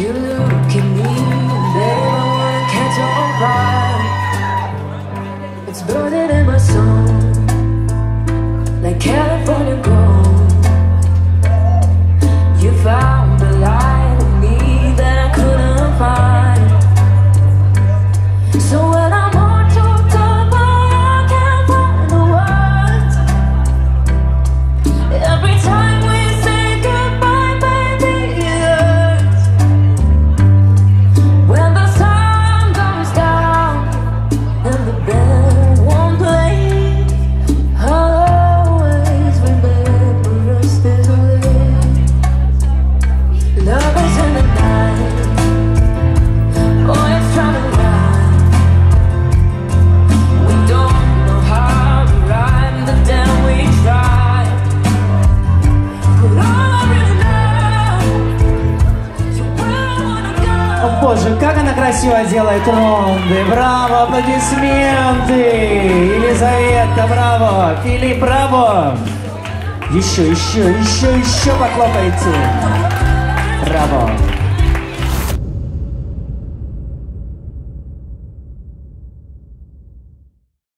You look at me, babe, I wanna catch on fire. It's burning in my soul. боже, как она красиво делает ронды. Браво, аплодисменты. Елизавета, браво. Филипп, браво. Еще, еще, еще, еще похлопайте. 啊